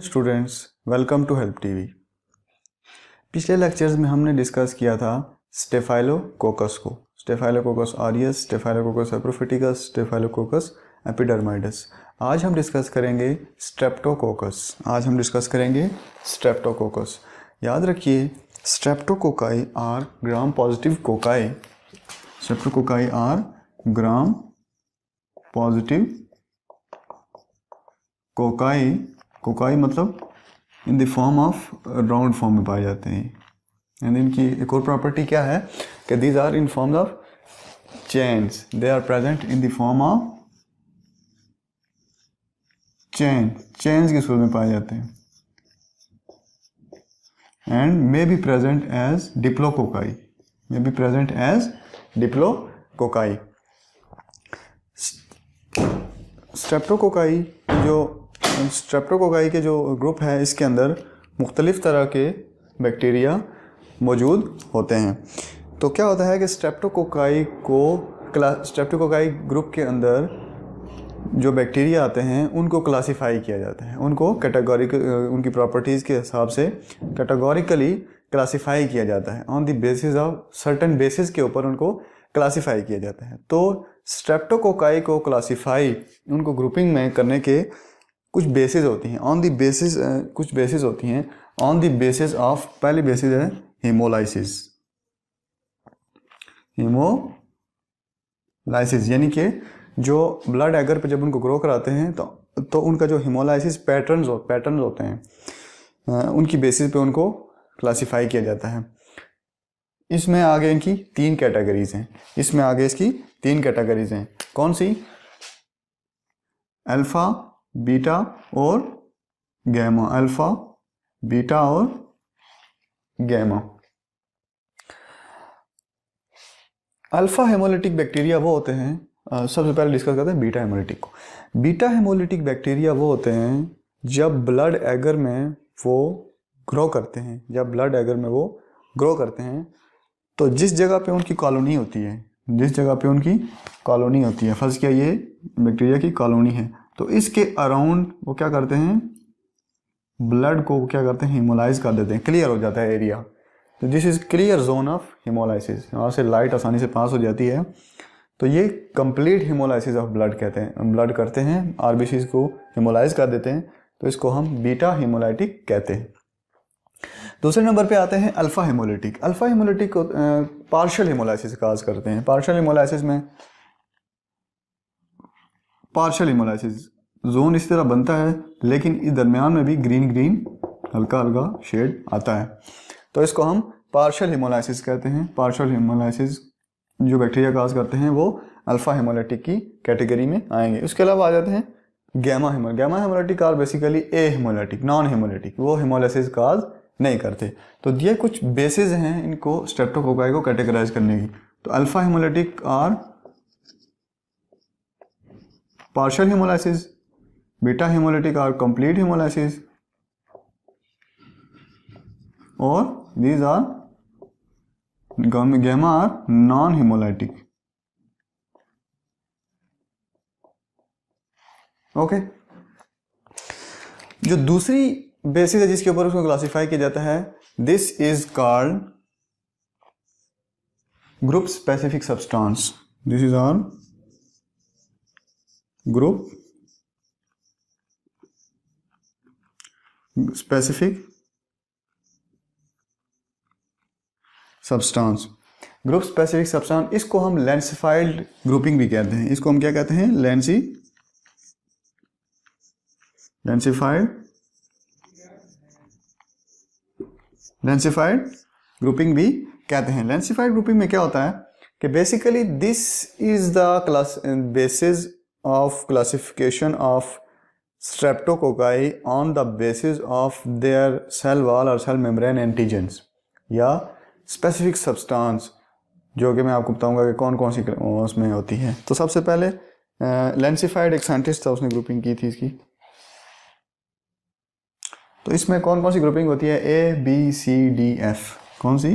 Students welcome to help TV पिछले lectures में हमने डिस्कस किया था स्टेफाइलोकोकस को। Staphylococcus aureus staphylococcus saprophyticus staphylococcus epidermidis आज हम डिस्कस करेंगे स्ट्रेप्टोकोकस आज हम डिस्कस करेंगे स्ट्रेप्टोकोकस याद रखिए streptococci are gram positive cocci streptococci are gram positive cocci cocci मतलब in the form of round form में पाए जाते हैं। एंड इनकी एक और प्रॉपर्टी क्या है कि these are in form of chains they are present in the form of chain chains के सूरत में पाए जाते हैं। And may be present as diplococci may be present as diplococci streptococci जो स्ट्रेप्टोकोकाई के जो ग्रुप है, इसके अंदर मुख्तलिफ़ तरह के बैक्टीरिया मौजूद होते हैं। तो क्या होता है कि स्ट्रेप्टोकोकाई को स्ट्रेप्टोकोकाई ग्रुप के अंदर जो बैक्टीरिया आते हैं, उनको क्लासिफाई किया जाता है। उनको कैटेगोरिक उनकी प्रॉपर्टीज़ के हिसाब से कैटेगोरिकली क्लासिफाई किया जाता है। On the basis of certain basis के ऊपर उनको क्लासिफाई किया जाता है। तो स्ट्रेप्टोकोकाई को क्लासिफाई उनको ग्रुपिंग में करने के कुछ बेसिस होती हैं। ऑन द बेसिस कुछ बेसिस होती हैं। ऑन द बेसिस ऑफ़ पहली बेसिस है हीमोलाइसिस हीमोलाइसिस यानी कि जो ब्लड एगर पे जब उनको ग्रो कराते हैं तो तो उनका जो हीमोलाइसिस पैटर्न्स हो पैटर्न होते हैं उनकी बेसिस पे उनको क्लासिफाई किया जाता है। इसमें आगे इनकी तीन कैटेगरीज हैं। इसमें आगे इसकी तीन कैटेगरीज हैं। कौन सी? अल्फ़ा बीटा और गैमा, अल्फ़ा, बीटा और गैमा। अल्फ़ा हेमोलिटिक बैक्टीरिया वो होते हैं सबसे पहले डिस्कस करते हैं बीटा हेमोलिटिक को। बीटा हेमोलिटिक बैक्टीरिया वो होते हैं जब ब्लड एगर में वो ग्रो करते हैं, जब ब्लड एगर में वो ग्रो करते हैं। तो जिस जगह पे उनकी कॉलोनी होती है, जिस जगह पे उनकी कॉलोनी होती है फ़र्स्ट क्या ये बैक्टीरिया की कॉलोनी है। तो इसके अराउंड वो क्या करते हैं? ब्लड को क्या करते हैं? हिमोलाइज कर देते हैं। क्लियर हो जाता है एरिया तो this is clear zone of haemolysis यहाँ से लाइट आसानी से पास हो जाती है। तो ये कंप्लीट हिमोलाइसिस ऑफ़ ब्लड कहते हैं। ब्लड करते हैं। आरबीसी को हिमोलाइज कर देते हैं। तो इसको हम बीटा हिमोलाइटिक कहते हैं। दूसरे नंबर पे आते हैं अल्फ़ा हिमोलिटिक अल्फ़ा हिमोलिटिक को पार्शियल हिमोलाइसिस काज करते हैं। पार्शियल हिमोलाइसिस में पार्शल इमोलाइसिस जोन इस तरह बनता है, लेकिन इस दरमियान में भी ग्रीन ग्रीन हल्का हल्का शेड आता है। तो इसको हम पार्शल हिमोलाइसिस कहते हैं। पार्शल हिमोलाइसिस जो बैक्टीरिया काज करते हैं, वो अल्फ़ा हिमोलाइटिक की कैटेगरी में आएँगे। उसके अलावा आ जाते हैं gamma haemo gamma haemolytic are basically a haemolytic non haemolytic वो हिमोलाइसिस काज नहीं करते। तो ये कुछ बेसिस हैं इनको स्टेप्टोकोकाई को कैटेगराइज करने की। तो alpha haemolytic are partial hemolysis, beta hemolytic are complete hemolysis, or these are gamma are non-hemolytic. Okay okay. जो दूसरी बेसिस है जिसके ऊपर उसको क्लासिफाई किया जाता है this is called group specific substance this is are group? Specific substance group specific substance इसको हम लेंसिफाइड ग्रुपिंग भी कहते हैं। इसको हम क्या कहते हैं? लेंसी लेंसिफाइड लेंसिफाइड ग्रुपिंग भी कहते हैं। लेंसिफाइड ग्रुपिंग में क्या होता है कि basically this is the class basis of classification of streptococci on the basis of their cell wall or cell membrane antigens या specific substance जो कि मैं आपको बताऊँगा कि कौन कौन सी उसमें होती है तो सबसे पहले लेंसिफाइड एक साइंटिस्ट था उसने ग्रुपिंग की थी इसकी तो इसमें कौन कौन सी ग्रुपिंग होती है A B C D F कौन सी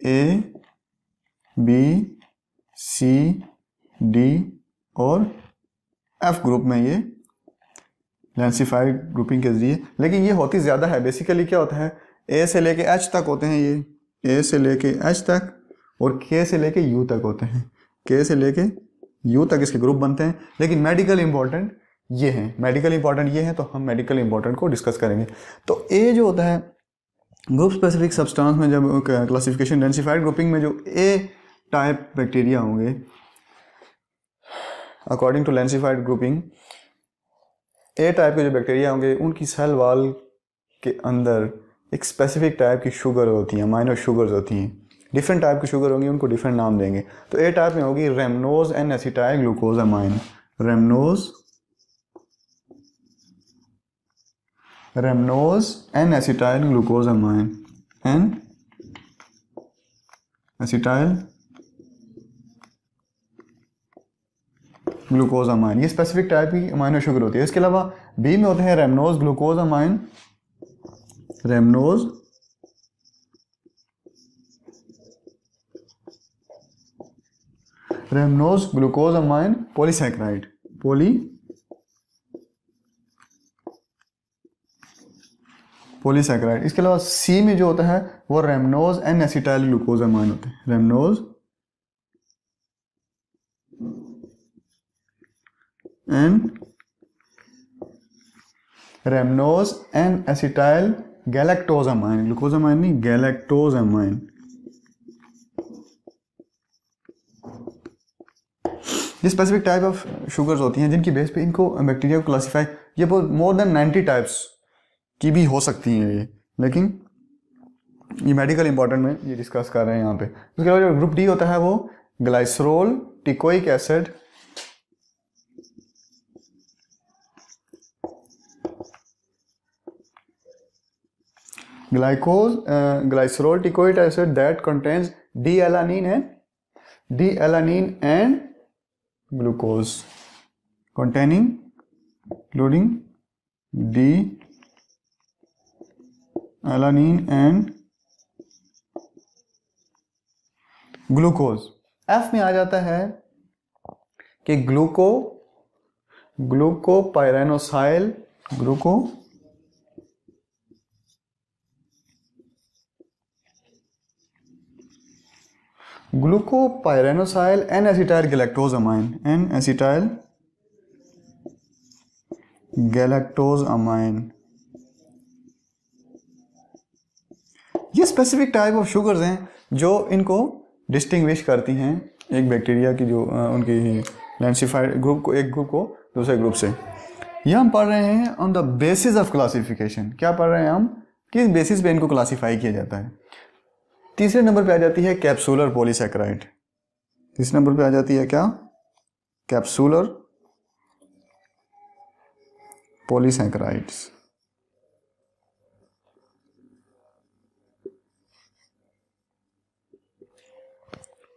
ए बी सी डी और एफ़ ग्रुप में ये लेंसिफाइड ग्रुपिंग के ज़रिए। लेकिन ये होती ज़्यादा है। बेसिकली क्या होता है? ए से लेके एच तक होते हैं ये। ए से लेके एच तक और के से लेके यू तक होते हैं। के से लेके यू तक इसके ग्रुप बनते हैं। लेकिन मेडिकल इंपॉर्टेंट ये हैं। मेडिकल इंपॉर्टेंट ये हैं तो हम मेडिकल इंपॉर्टेंट को डिस्कस करेंगे। तो ए जो होता है ग्रुप स्पेसिफिक सब्सटेंस में जब क्लासिफिकेशन डेंसिफाइड ग्रुपिंग में जो ए टाइप बैक्टीरिया होंगे according to Lancefield grouping A type के जो बैक्टीरिया होंगे, उनकी सेल वाल के अंदर एक स्पेसिफिक टाइप की शुगर होती हैं माइनर शुगर्स होती हैं। डिफरेंट टाइप की शुगर होंगी, उनको डिफरेंट नाम देंगे। तो ए टाइप में होगी rhamnose and acetyl glucose amine rhamnose rhamnose and acetyl glucose amine and acetyl glucose amine. ये स्पेसिफिक टाइप की अमाइनो शुगर होती है। इसके अलावा बी में होते हैं rhamnose glucose amine. Rhamnose rhamnose glucose amine. Polysaccharide poly polysaccharide इसके अलावा सी में जो होता है, वो rhamnose and acetyl glucose amine होते हैं। Rhamnose and rhamnose and acetyl glucose amine नहीं अमाइन ये स्पेसिफिक टाइप ऑफ़ शुगर्स होती हैं जिनकी बेस पे इनको बैक्टीरिया को क्लासीफाई ये बहुत मोर देन 90 टाइप्स की भी हो सकती हैं ये। लेकिन ये मेडिकल इंपॉर्टेंट में ये डिस्कस कर रहे हैं यहाँ पे। उसके अलावा जो ग्रुप डी होता है वो glycerol teichoic acid glycose glycerol टिकोइट acid that contains D alanine है। D alanine and glucose containing including D alanine and glucose F में आ जाता है कि gluco glucopyranosyl gluco, gluco glucopyranosyl N acetyl galactose amine N acetyl galactose amine ये specific type of sugars हैं जो इनको डिस्टिंग्विश करती हैं एक बैक्टीरिया की जो उनकी लेंसिफाइड ग्रुप को, एक ग्रुप को दूसरे ग्रुप से। ये हम पढ़ रहे हैं on the basis of classification क्या पढ़ रहे हैं हम? किस बेसिस पे इनको क्लासीफाई किया जाता है? तीसरे नंबर पे आ जाती है कैप्सूलर पॉलीसेक्राइड। तीसरे नंबर पे आ जाती है क्या? Capsular polysaccharides.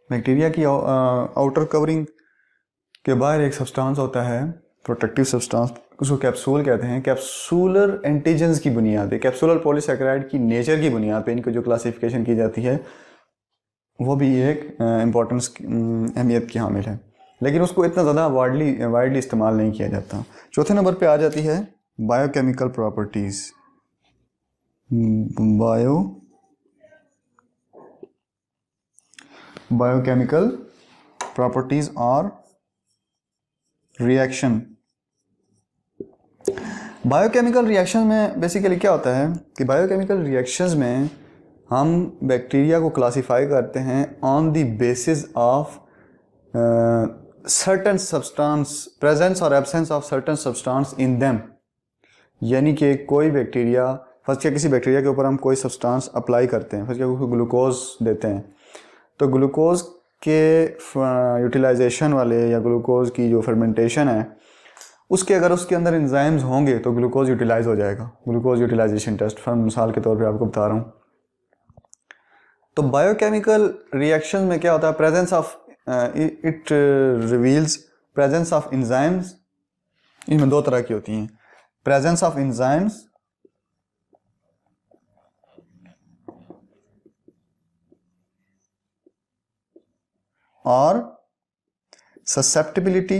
बैक्टीरिया की आउटर कवरिंग के बाहर एक सब्सटेंस होता है प्रोटेक्टिव सब्सटेंस उसको कैप्सूल कहते हैं कैप्सूलर एंटीजेंस की बुनियाद पे कैप्सूलर पॉलीसेक्राइड की नेचर की बुनियाद पे इनको जो क्लासिफिकेशन की जाती है, वो भी एक इम्पोर्टेंस अहमियत की हामिल है। लेकिन उसको इतना ज़्यादा वाइडली वाइडली इस्तेमाल नहीं किया जाता। चौथे नंबर पे आ जाती है biochemical properties bio biochemical properties और रिएक्शन बायोकेमिकल रिएक्शन में बेसिकली क्या होता है कि बायोकेमिकल रिएक्शंस में हम बैक्टीरिया को क्लासिफाई करते हैं on the basis of certain substance presence और absence of certain substance in them यानी कि कोई बैक्टीरिया फ़र्स्ट क्या किसी बैक्टीरिया के ऊपर हम कोई सब्सटेंस अप्लाई करते हैं फ़र्स्ट क्या उसको ग्लूकोज देते हैं। तो ग्लूकोज के यूटिलाइजेशन वाले या ग्लूकोज की जो फर्मेंटेशन है उसके अगर उसके अंदर इंजाइम्स होंगे तो ग्लूकोज यूटिलाइज हो जाएगा। ग्लूकोज यूटिलाइजेशन टेस्ट फॉर मिसाल के तौर पे आपको बता रहा हूँ। तो बायोकेमिकल रिएक्शन में क्या होता है? Presence of it reveals presence of enzymes इनमें दो तरह की होती हैं। प्रेजेंस ऑफ़ इंजाइम्स और susceptibility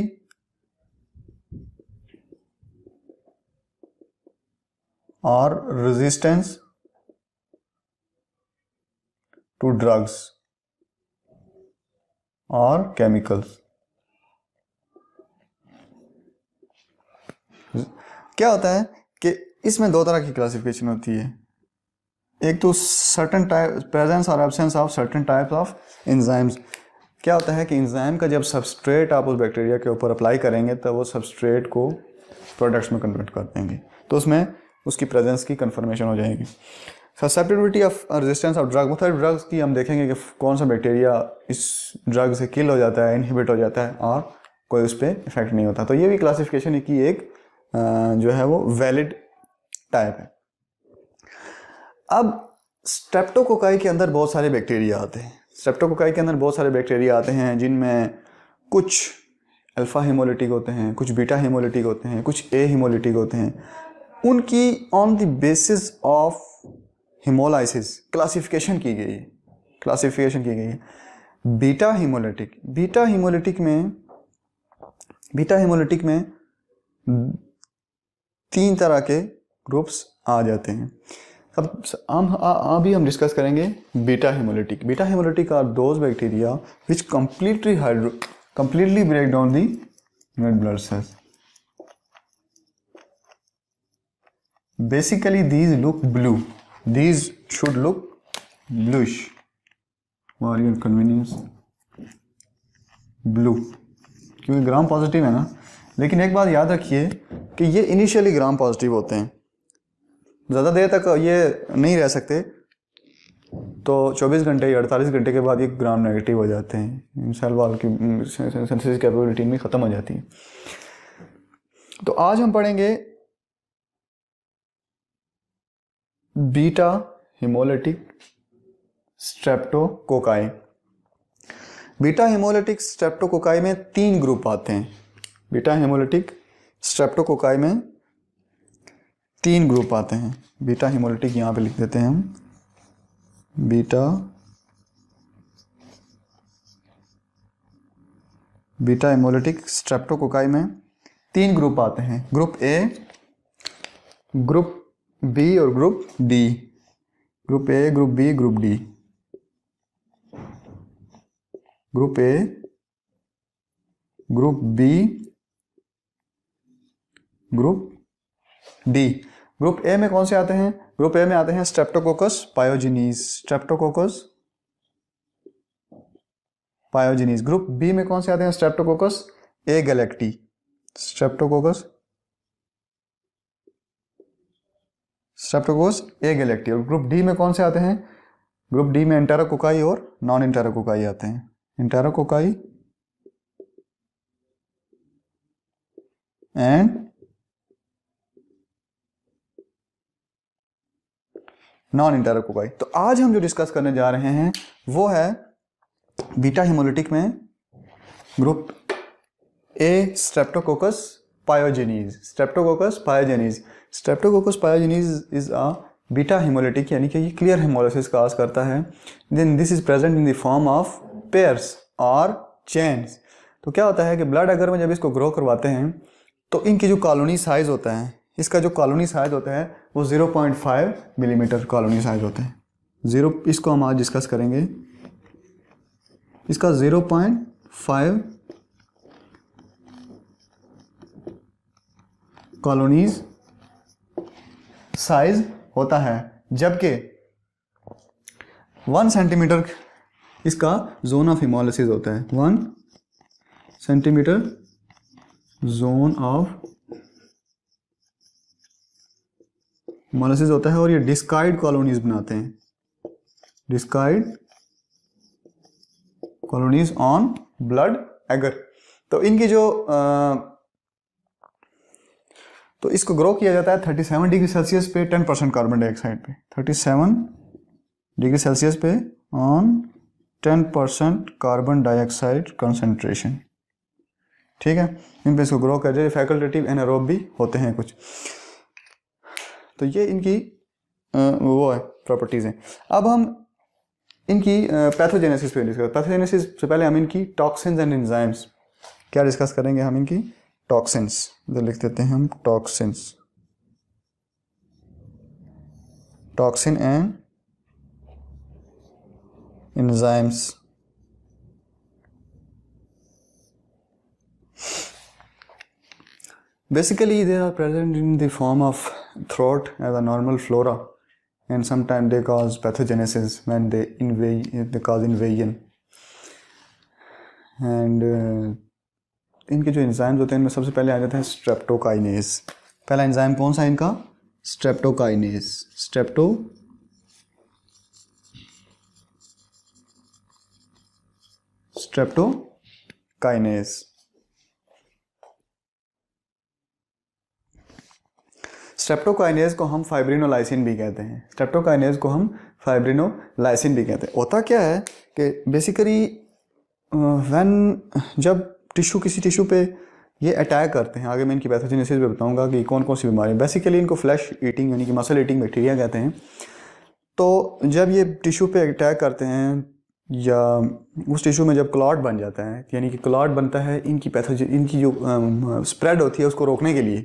और रेजिस्टेंस टू ड्रग्स और केमिकल्स क्या होता है कि इसमें दो तरह की क्लासिफिकेशन होती है। एक तो सर्टन टाइप प्रेजेंस और absence of certain types of enzymes क्या होता है कि इंजाइम का जब सबस्ट्रेट आप उस बैक्टीरिया के ऊपर अप्लाई करेंगे तो वो सबस्ट्रेट को प्रोडक्ट्स में कन्वर्ट कर देंगे। तो उसमें उसकी प्रेजेंस की कन्फर्मेशन हो जाएगी। Susceptibility of resistance of drug मतलब ड्रग्स की हम देखेंगे कि कौन सा बैक्टीरिया इस ड्रग से किल हो जाता है इनहिबिट हो जाता है, और कोई उस पर इफ़ेक्ट नहीं होता। तो ये भी क्लासिफिकेशन की एक जो है वो वैलिड टाइप है। अब स्टेप्टोकोकाई के अंदर बहुत सारे बैक्टीरिया आते हैं। स्टेप्टोकोकाई के अंदर बहुत सारे बैक्टीरिया आते हैं जिनमें कुछ अल्फ़ा हेमोलिटिक होते हैं, कुछ बीटा हेमोलिटिक होते हैं, कुछ ए हेमोलिटिक होते हैं। उनकी on the basis of haemolysis classification की गई है क्लासिफिकेशन की गई है। बीटा हिमोलिटिक बीटा हिमोलिटिक में बीटा हिमोलिटिक में तीन तरह के ग्रुप्स आ जाते हैं। अब हम अभी हम डिस्कस करेंगे beta haemolytic beta haemolytic are those bacteria which completely hydro completely break down the red blood cells basically these look blue these should look bluish for your convenience blue क्योंकि gram positive है ना लेकिन एक बात याद रखिए कि ये इनिशियली ग्राम पॉजिटिव होते हैं ज़्यादा देर तक ये नहीं रह सकते तो 24 घंटे या 48 घंटे के बाद ये ग्राम नेगेटिव हो जाते हैं सेल वाल की सेंसिस कैपेबिलिटी में ख़त्म हो जाती है तो आज हम पढ़ेंगे beta hemolytic streptococci beta hemolytic streptococci में तीन ग्रुप आते हैं। बीटा हिमोलिटिक स्ट्रेप्टोकोकाई में तीन ग्रुप आते हैं। बीटा हिमोलिटिक यहाँ पे लिख देते हैं हम। बीटा बीटा हिमोलिटिक स्ट्रेप्टोकोकाई में तीन ग्रुप आते हैं। ग्रुप ए, ग्रुप बी और group D group A group B group D group A group B group D group A में कौन से आते हैं? ग्रुप ए में आते हैं streptococcus pyogenes streptococcus pyogenes group B में कौन से आते हैं? Streptococcus agalactiae streptococcus streptococcus agalactiae और ग्रुप डी में कौन से आते हैं? ग्रुप डी में इंटेराकोकाई और नॉन इंटेराकोकाई आते हैं। इंटेराकोकाई एंड नॉन इंटेरोकोकाई तो आज हम जो डिस्कस करने जा रहे हैं, वो है बीटा हिमोलिटिक में group A streptococcus pyogenes streptococcus pyogenes streptococcus pyogenes is a beta hemolytic यानी कि ये क्लियर हिमोलिसिस काज करता है। Then this is present in the form of pairs और चेन्स तो क्या होता है कि ब्लड अगर में जब इसको ग्रो करवाते हैं तो इनकी जो कॉलोनी साइज़ होता है, इसका जो कॉलोनी साइज़ होता है, वो 0.5 मिलीमीटर कॉलोनी साइज़ होते हैं। ज़ीरो इसको हम आज डिस्कस करेंगे। इसका 0.5 कॉलोनीज साइज़ होता है जबकि वन सेंटीमीटर इसका जोन ऑफ़ हिमोलिसिस होता है। One centimetre zone of hemolysis होता है और ये डिस्काइड कॉलोनीज बनाते हैं। Discoid colonies on blood agar तो इनकी जो आ, तो इसको ग्रो किया जाता है 37 डिग्री सेल्सियस पे 10 परसेंट कार्बन डाइऑक्साइड पे। 37 डिग्री सेल्सियस पे on 10 percent carbon dioxide concentration ठीक है? इन पे इसको ग्रो कर फैकल्टेटिव एनारोब भी होते हैं कुछ। तो ये इनकी वो है प्रॉपर्टीज़ हैं। अब हम इनकी पैथोजेनेसिस पे डिस्कस पैथोजेनेसिस से पहले हम इनकी टॉक्सिन्स एंड एंजाइम्स क्या डिस्कस करेंगे हम इनकी? टॉक्सिन्स इधर लिख देते हैं हम toxins toxin and enzymes basically they are present in the form of throat as a normal flora and sometimes they cause pathogenesis when they invade they cause invasion and uh, इनके जो enzymes होते हैं, इनमें सबसे पहले आ जाता है streptokinase पहला इंजाइम कौन सा है इनका? स्ट्रेप्टोकाइनेस स्ट्रेप्टो स्ट्रेप्टोकाइनेज स्ट्रेप्टोकाइनेज को हम फाइब्रिनोलाइसिन भी कहते हैं। स्ट्रेप्टोकाइनेज को हम फाइब्रिनोलाइसिन भी कहते हैं। होता क्या है कि बेसिकली व्हेन जब टिश्यू किसी टिश्यू पे ये अटैक करते हैं। आगे मैं इनकी पैथोजेनेसिस भी बताऊँगा कि कौन कौन सी बीमारी। बेसिकली इनको फ्लैश ईटिंग यानी कि मसल ईटिंग बैक्टीरिया कहते हैं। तो जब ये टिश्यू पे अटैक करते हैं या उस टिश्यू में जब क्लॉट बन जाता है, यानी कि क्लॉट बनता है, इनकी पैथोजन इनकी जो स्प्रेड होती है उसको रोकने के लिए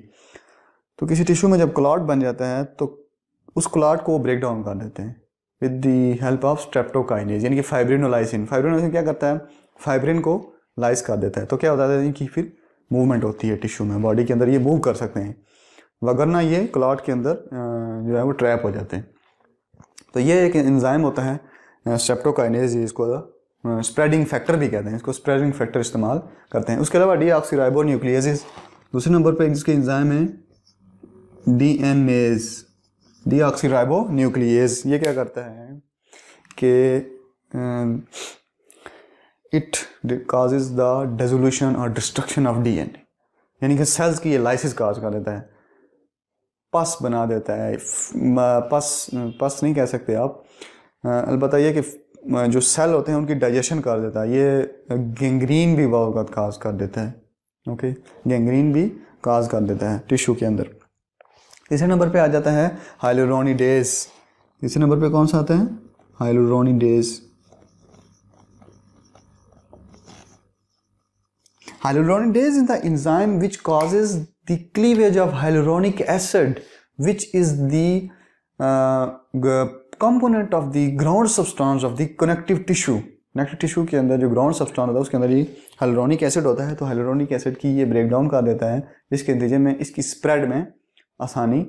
तो किसी टिश्यू में जब क्लॉट बन जाता है तो उस क्लॉट को ब्रेक डाउन कर देते हैं with the help of streptokinase यानी कि फाइब्रिनोलाइसिन फाइब्रिनोलाइसिन क्या करता है? फाइब्रिन को लाइस कर देता है। तो क्या होता है कि फिर मूवमेंट होती है टिश्यू में बॉडी के अंदर ये मूव कर सकते हैं। वगरना ये क्लॉट के अंदर जो है वो ट्रैप हो जाते हैं। तो ये एक इंजाइम होता है स्ट्रेप्टोकाइनेज इसको स्प्रेडिंग फैक्टर भी कहते हैं। इसको स्प्रेडिंग फैक्टर इस्तेमाल करते हैं। उसके अलावा डी ऑक्सीराइबो न्यूक्लियसिस दूसरे नंबर पर इसके इंजाइम है DNase deoxyribonuclease ये क्या करता है कि इट काजेज द डेजोल्यूशन और डिस्ट्रक्शन ऑफ़ डी यानी कि सेल्स की ये लाइसिस काज कर देता है। पस बना देता है। पस पस नहीं कह सकते आप। अलबत्त ये कि जो सेल होते हैं, उनकी डाइजेशन कर देता है। ये गेंग्रीन भी बहुत काज कर देता है। ओके गेंग्रीन भी काज कर देता है टिश्यू के अंदर। तीसरे नंबर पे आ जाता है हाइलोरोनिडेज तीसरे नंबर पे कौन सा आता है? Hyaluronidase Hyaluronidase is the enzyme which causes the cleavage of hyaluronic acid, which is the uh, component of the ground substance of the connective tissue. Connective tissue के अंदर जो ग्राउंड सब्सटेंस होता है उसके अंदर ये हाइलोरॉनिक एसिड होता है तो हाइलोरॉनिक एसिड की ये ब्रेक डाउन कर देता है जिसके नतीजे में इसकी स्प्रेड में आसानी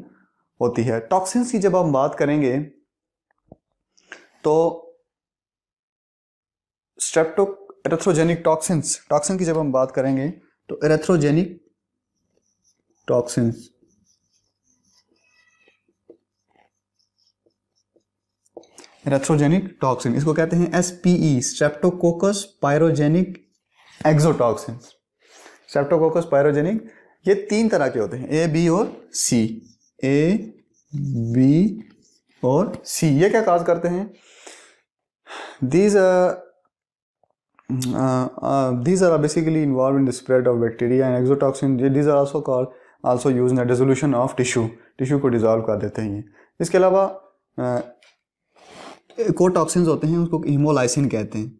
होती है टॉक्सिन्स की जब हम बात करेंगे तो स्ट्रेप्टो एरेथ्रोजेनिक टॉक्सिन्स टॉक्सिन की जब हम बात करेंगे तो एरेथ्रोजेनिक टॉक्सिन्स एरेथ्रोजेनिक टॉक्सिन इसको कहते हैं S streptococcus pyrogenic exotoxin streptococcus pyrogenic ये तीन तरह के होते हैं ए बी और सी ए बी और सी ये क्या काज करते हैं? These these are basically involved in the spread of bacteria and exotoxin these are also called also used in the dissolution of tissue tissue को dissolve कर देते हैं इसके अलावा को uh, टॉक्सिन्स होते हैं उसको हीमोलाइसिन कहते हैं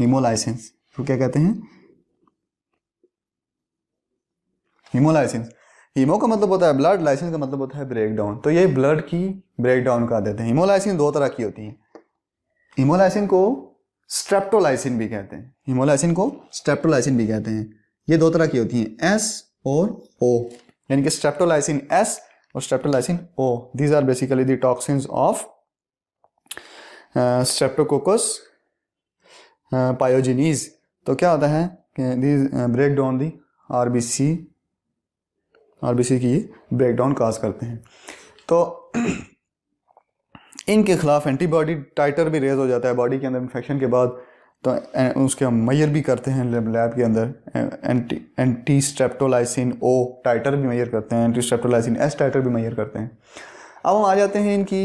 हीमोलाइसिन तो क्या कहते हैं हीमोलाइसिन हीमो का मतलब होता है ब्लड लाइसेंस का मतलब होता है ब्रेक डाउन तो ये ब्लड की ब्रेक डाउन कर देते हैं हीमोलाइसिन दो तरह की होती है हिमोलाइसिन को स्ट्रेप्टोलाइसिन भी कहते हैं। हिमोलाइसिन को स्ट्रेप्टोलाइसिन भी कहते हैं। ये दो तरह की होती हैं, एस और ओ। यानी कि स्ट्रेप्टोलाइसिन एस और streptolysin O. These are basically the toxins of streptococcus pyogenes तो क्या होता है these break down the RBC RBC की ब्रेक डाउन काज करते हैं। तो इनके खिलाफ एंटीबॉडी टाइटर भी रेज हो जाता है बॉडी के अंदर इन्फेक्शन के बाद तो उसके हम मैयर भी करते हैं लैब के अंदर anti anti streptolysin O titre भी मैयर करते हैं एंटी स्ट्रेप्टोलाइसिन एस टाइटर भी मैयर करते हैं। अब हम आ जाते हैं इनकी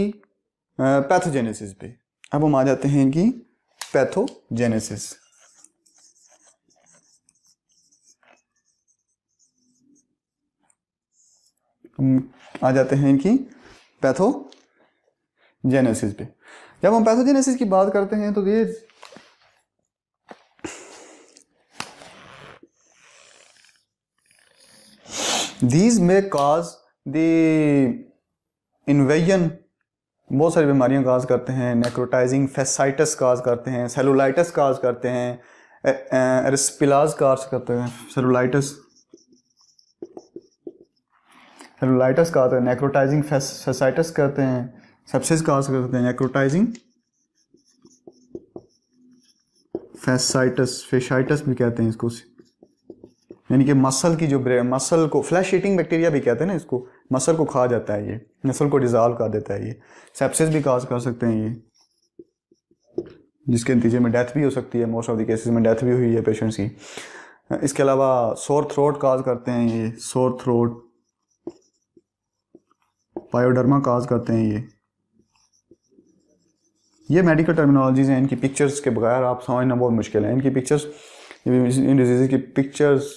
पैथोजेनेसिस पे। अब हम आ जाते हैं इनकी पैथोजेनेसिस आ जाते हैं इनकी पैथो जेनेसिस पे। जब हम पैथोजेनेसिस की बात करते हैं तो ये these may cause the invasion बहुत सारी बीमारियाँ काज करते हैं नेक्रोटाइजिंग फेसाइटस काज करते हैं सेलुलाइटस काज करते हैं रिस्पिलाज काज करते हैं सेलुलाइटस सेलुलाइटस का हैं नेक्रोटाइजिंग फेसाइटस कहते हैं। सेप्सिस काज करते हैं नेक्रोटाइजिंग फेसाइटस फेशाइटस भी कहते हैं इसको यानी कि मसल की जो मसल को फ्लैश ईटिंग बैक्टीरिया भी कहते हैं ना इसको मसल को खा जाता है ये मसल को डिजॉल्व कर देता है ये। सेप्सिस भी काज कर सकते हैं ये। जिसके नतीजे में डेथ भी हो सकती है मोस्ट ऑफ़ द केसेस में डेथ भी हुई है पेशेंट्स की। इसके अलावा सोर थ्रोट काज करते हैं ये सोर थ्रोट पायोडर्मा काज करते हैं ये। ये मेडिकल टर्मिनोलॉजीज हैं, इनकी पिक्चर्स के बगैर आप समझना बहुत मुश्किल है। इनकी पिक्चर्स इन डिज़ीज़ की पिक्चर्स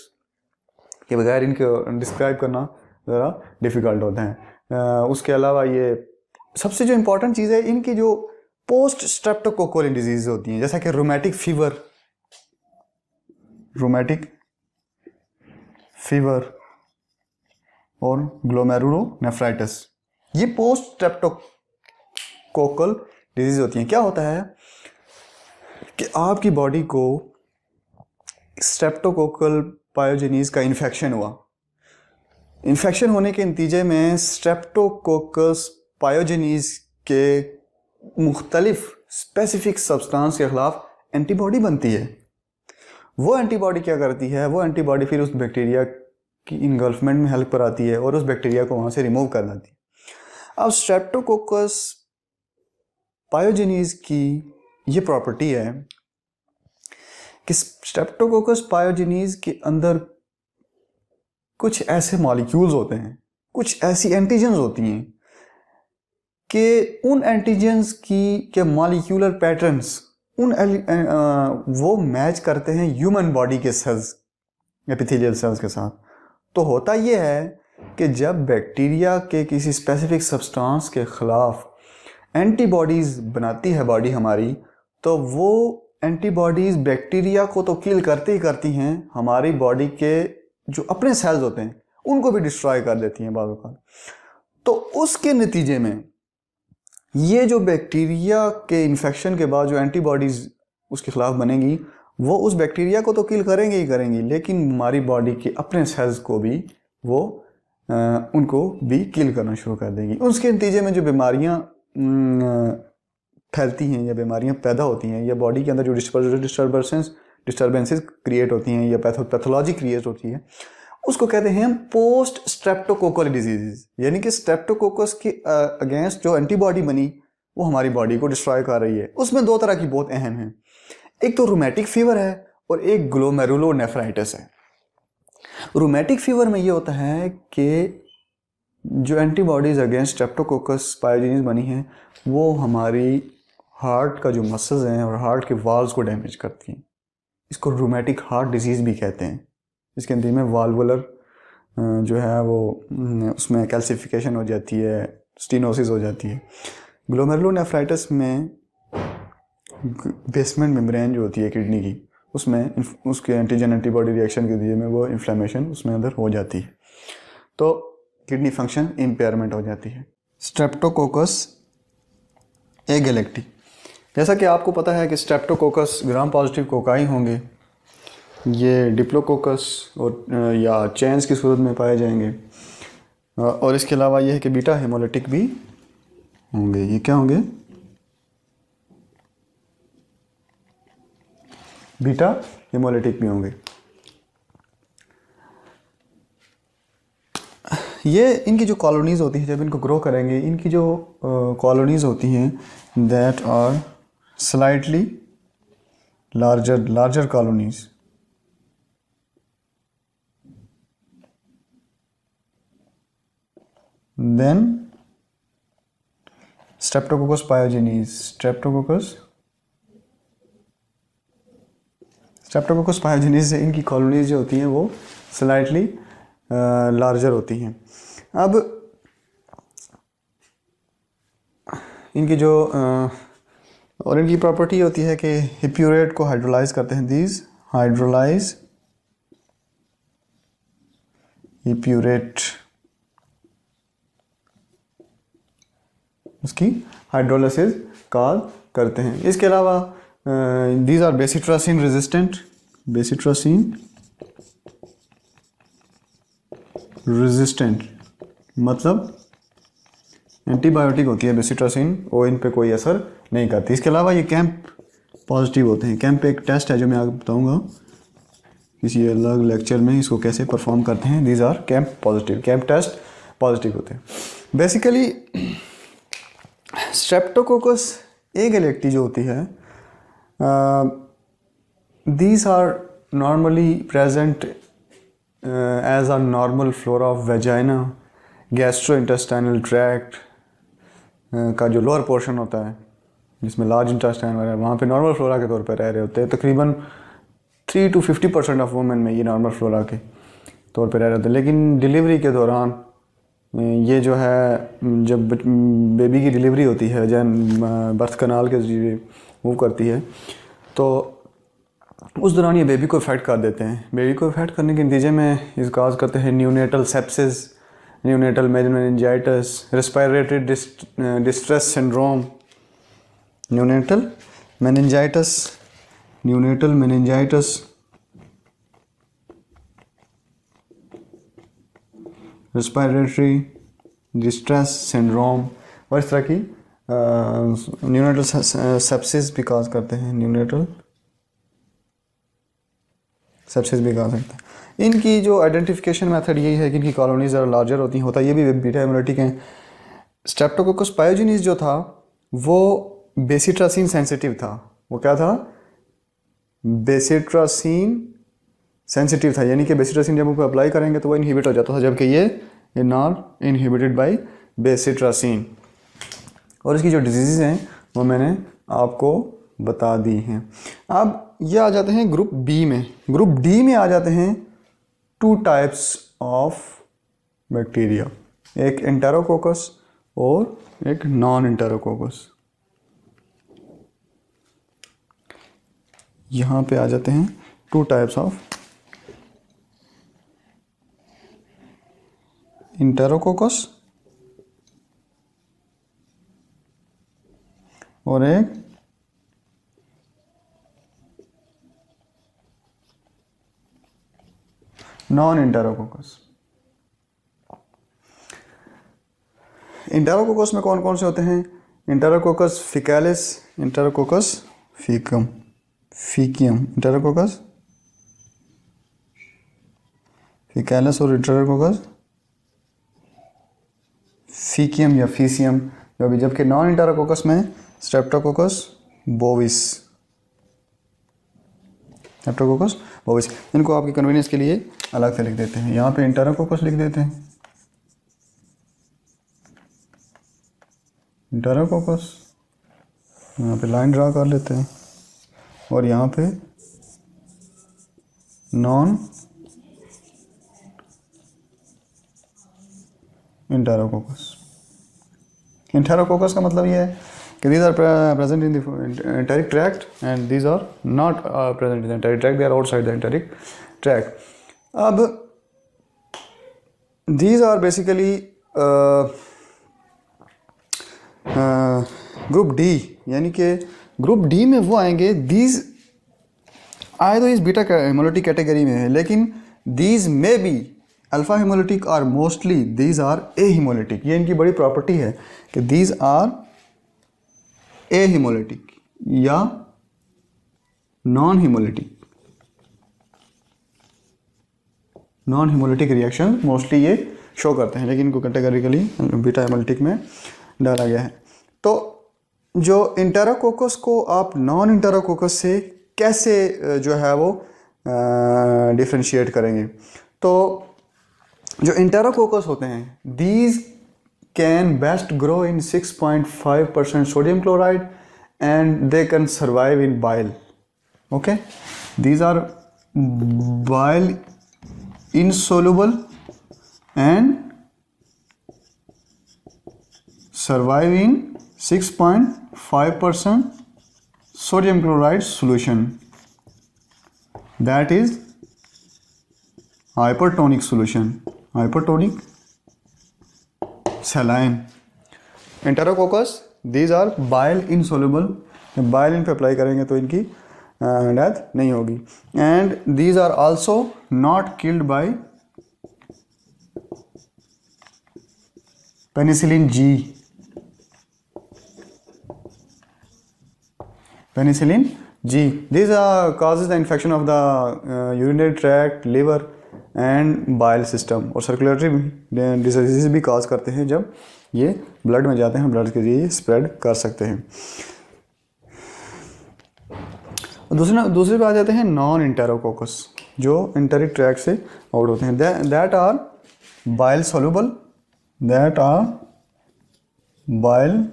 के बगैर इनको डिस्क्राइब करना ज़रा डिफ़िकल्ट होता है। उसके अलावा ये सबसे जो इम्पोर्टेंट चीज़ है, इनकी जो पोस्ट स्ट्रेप्टोकोकल डिज़ीज़ होती हैं, जैसा कि रोमेटिक फीवर रोमेटिक फीवर और ग्लोमेरुलो नेफ्राइटिस ये पोस्ट स्ट्रेप्टोकोकल डिज़ीज़ होती हैं। क्या होता है कि आपकी बॉडी को स्ट्रेप्टोकोकल पायोजेनीज का इन्फेक्शन हुआ। इन्फेक्शन होने के नतीजे में स्ट्रेप्टोकोकस पायोजेनीज के मुख्तलिफ़ स्पेसिफिक सब्सटेंस के ख़िलाफ़ एंटीबॉडी बनती है। वो एंटीबॉडी क्या करती है? वो एंटीबॉडी फिर उस बैक्टीरिया की इनगल्फमेंट में हेल्प कराती है और उस बैक्टीरिया को वहाँ से रिमूव कर देती है। अब स्ट्रेप्टोकोकस पायोजेनीज की ये प्रॉपर्टी है कि स्ट्रेप्टोकोकस पायोजेनीज के अंदर कुछ ऐसे मॉलिक्यूल्स होते हैं, कुछ ऐसी एंटीजेंस होती हैं कि उन एंटीजेंस की, के मॉलिक्यूलर पैटर्न्स उन वो मैच करते हैं ह्यूमन बॉडी के सेल्स एपिथेलियल सेल्स के साथ। तो होता यह है कि जब बैक्टीरिया के किसी स्पेसिफिक सब्सटेंस के ख़िलाफ़ एंटीबॉडीज़ बनाती है बॉडी हमारी तो वो एंटीबॉडीज़ बैक्टीरिया को तो किल करती ही करती हैं हमारी बॉडी के जो अपने सेल्स होते हैं उनको भी डिस्ट्रॉय कर देती हैं बाद तो उसके नतीजे में ये जो बैक्टीरिया के इन्फेक्शन के बाद जो एंटीबॉडीज़ उसके ख़िलाफ़ बनेंगी वो उस बैक्टीरिया को तो किल करेंगे ही करेंगी लेकिन हमारी बॉडी के अपने सेल्स को भी वो आ, उनको भी किल करना शुरू कर देंगी। उसके नतीजे में जो बीमारियाँ फैलती हैं या बीमारियाँ पैदा होती हैं, या बॉडी के अंदर जो डिस्टर्बेंसेस डिस्टर्बेंसेस क्रिएट होती हैं, या पैथो पैथोलॉजी क्रिएट होती है, उसको कहते हैं हम पोस्ट स्ट्रेप्टोकोकल डिज़ीज़ यानी कि स्ट्रेप्टोकोकस के अगेंस्ट जो एंटीबॉडी बनी, वो हमारी बॉडी को डिस्ट्रॉय कर रही है। उसमें दो तरह की बहुत अहम है। एक तो रोमेटिक फीवर है और एक ग्लोमेरुलो नेफ्राइटिस है। रोमेटिक फीवर में ये होता है कि जो एंटीबॉडीज़ अगेंस्ट स्ट्रेप्टोकोकस पायोजेनिस बनी हैं, वो हमारी हार्ट का जो मसल्स हैं और हार्ट के वाल्स को डैमेज करती हैं। इसको रोमेटिक हार्ट डिज़ीज़ भी कहते हैं। इसके अंदर में वालवुलर जो है वो उसमें कैल्सिफिकेशन हो जाती है स्टीनोसिस हो जाती है। ग्लोमेरुलोनेफ्राइटिस में बेसमेंट मेम्ब्रेन जो होती है किडनी की, उसमें उसके एंटीजन एंटीबॉडी रिएक्शन के दिए में वो इन्फ्लेमेशन उसमें अंदर हो जाती है। तो किडनी फ़ंक्शन इम्पेयरमेंट हो जाती है। स्ट्रेप्टोकोकस ए गैलेक्टी जैसा कि आपको पता है कि स्ट्रेप्टोकोकस ग्राम पॉजिटिव कोकाई होंगे। ये डिप्लोकोकस और, या चैंस की सूरत में पाए जाएँगे। और इसके अलावा यह है कि बीटा हेमोलिटिक भी होंगे। ये क्या होंगे? बीटा हेमोलिटिक भी होंगे। ये इनकी जो कॉलोनीज़ होती हैं, जब इनको ग्रो करेंगे, इनकी जो कॉलोनीज़ होती हैं that are slightly larger larger colonies then, streptococcus pyogenes. Streptococcus streptococcus pyogenes इनकी कॉलोनीज जो होती हैं, वो स्लाइटली लार्जर होती हैं. अब इनकी जो और इनकी प्रॉपर्टी होती है कि हिप्यूरेट को हाइड्रोलाइज करते हैं दीज हाइड्रोलाइज हिप्यूरेट उसकी हाइड्रोलिसिस कॉल करते हैं। इसके अलावा these are bacitracin resistant bacitracin resistant मतलब एंटीबायोटिक होती है बेसिट्रासिन वो इन पे कोई असर नहीं करती। इसके अलावा ये कैंप पॉजिटिव होते हैं। कैंप एक टेस्ट है जो मैं आपको बताऊँगा किसी अलग लेक्चर में इसको कैसे परफॉर्म करते हैं। These are CAMP positive CAMP test positive होते हैं। बेसिकली स्ट्रेप्टोकोकस ए गलेक्टी जो होती है these are normally present as are normal flora of vagina gastrointestinal tract का जो लोअर पोर्शन होता है, जिसमें लार्ज इंटेस्टाइन वगैरह, वहाँ पे नॉर्मल फ्लोरा के तौर पर रह रहे होते हैं, तकरीबन three two fifty percent of women में ये नॉर्मल फ्लोरा के तौर पर रह रहे होते हैं। लेकिन डिलीवरी के दौरान ये जो है, जब बेबी की डिलीवरी होती है, जैन बर्थ कनाल के ज़रिए मूव करती है तो उस दौरान ये बेबी को इफ़ेक्ट कर देते हैं। बेबी को इफ़ेक्ट करने के नतीजे में इस काज करते हैं neonatal sepsis neonatal meningitis respiratory distress syndrome neonatal meningitis neonatal meningitis. Respiratory distress syndrome और इस तरह की न्यूनेटल सेप्सिस भी काज करते हैं न्यूनेटल सेप्सिस भी काज करते हैं। इनकी जो आइडेंटिफिकेशन मेथड यही है कि इनकी कॉलोनीज ज़रा लार्जर होती हैं, होता ये भी बीटा हेमोलिटिक हैं। स्टेप्टोकोकस पायोजिनीस जो था, वो बेसिट्रासिन सेंसिटिव था। वो क्या था? बेसिट्रासिन सेंसिटिव था, यानी कि बेसिट्रासिन जब ऊपर अप्लाई करेंगे तो वो इनहिबिट हो जाता था, जबकि ये नॉट इनहिबिटेड बाई बेसिट्रासिन और इसकी जो डिज़ीज़ हैं, वो मैंने आपको बता दी हैं। अब ये आ जाते हैं ग्रुप बी में। ग्रुप डी में आ जाते हैं टू टाइप्स ऑफ़ बैक्टीरिया एक इंटेरोकोकस और एक नॉन इंटेरोकोकस यहाँ पे आ जाते हैं टू टाइप्स ऑफ़ इंटेरोकोकस और एक नॉन इंटेरोकोकस इंटेरोकोकस में कौन कौन से होते हैं? Enterococcus faecalis enterococcus faecium faecium enterococcus faecalis और इंटेरोकोकस फीकियम या फीसियम जो अभी जबकि नॉन इंटेरोकोकस में स्ट्रेप्टोकोकस बोविस स्ट्रेप्टोकोकस बोविस इनको आपकी कन्वीनियंस के लिए अलग से लिख देते हैं। यहाँ पे इंटेरोकोकस लिख देते हैं। इंटेरोकोकस यहाँ पे लाइन ड्रा कर लेते हैं। और यहाँ पे नॉन इंटेरोकोकस इंटेरोकोकस का मतलब ये है कि these are present in the enteric tract and these are not present in the enteric tract they are outside the enteric tract अब these are basically group D यानी कि ग्रुप डी में वो आएँगे दीज आए तो इस बीटा हेमोलिटिक कैटेगरी में है, लेकिन these may be alpha haemolytic are mostly these are a haemolytic ये इनकी बड़ी प्रॉपर्टी है कि दीज आर ए हिमोलिटिक या non hemolytic non hemolytic reaction mostly ये शो करते हैं, लेकिन इनको कैटेगरिकली बीटा हिमोलिटिक में डाला गया है। तो जो इंटेरोकोकस को आप नॉन इंटेरोकोकस से कैसे जो है वो डिफ्रेंशिएट करेंगे? तो जो इंटेरोकोकस होते हैं these can best grow in 6.5% sodium chloride and they can survive in bile. Okay? These are bile insoluble and survive in 6.5% sodium chloride solution. That is hypertonic solution. Hypertonic saline enterococcus these are bile insoluble bile इन पे apply करेंगे तो इनकी death uh, नहीं होगी. And these are also not killed by penicillin G penicillin G this causes the infection of the urinary tract liver and bile system और circulatory disease भी cause करते हैं जब ये ब्लड में जाते हैं ब्लड के ज़रिए स्प्रेड कर सकते हैं। दूसरे दूसरे पे आ जाते हैं नॉन इंटेरोकोकस जो इंटरिक ट्रैक से आउट होते हैं। That are bile soluble that are bile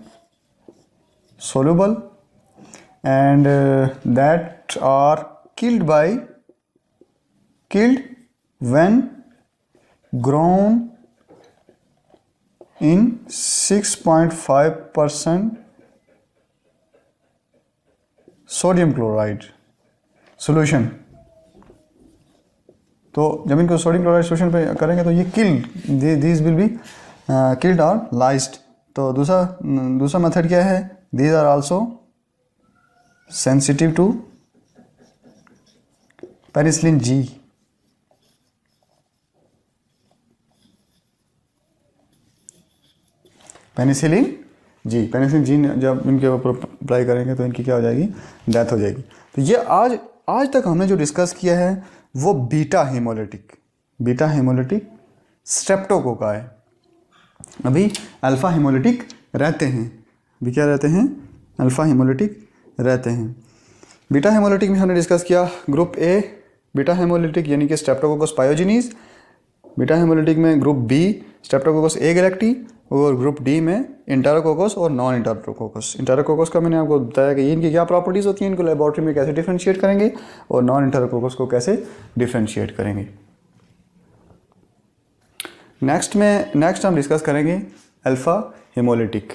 soluble and that are killed by, killed when grown in 6.5 percent sodium chloride solution तो जब इनको सोडियम क्लोराइड सोल्यूशन पे करेंगे तो ये kill these will be killed और लाइस्ड तो दूसरा दूसरा मेथड क्या है? These are also sensitive to penicillin G. Penicillin? G, penicillin gene जब इनके ऊपर अप्लाई करेंगे तो इनकी क्या हो जाएगी? डेथ हो जाएगी। तो ये आज आज तक हमने जो डिस्कस किया है, वो beta haemolytic beta haemolytic streptococcus का है। अभी अल्फ़ा हेमोलिटिक रहते हैं। अभी क्या रहते हैं? अल्फ़ा हेमोलिटिक रहते हैं। बीटा हेमोलिटिक में हमने डिस्कस किया ग्रुप ए बीटा हेमोलिटिक यानी कि स्टेप्टोकोकस पायोजिनीज बीटा हेमोलिटिक में group B streptococcus agalactiae, और ग्रुप डी में इंटरकोकस और नॉन इंटरकोकस इंटरकोकस का मैंने आपको बताया कि इनकी क्या प्रॉपर्टीज़ होती हैं, इनको लेबॉरेटरी में कैसे डिफ्रेंशिएट करेंगे, और नॉन इंटरकोकस को कैसे डिफ्रेंशिएट करेंगे। नेक्स्ट में नेक्स्ट हम डिस्कस करेंगे अल्फ़ा हेमोलिटिक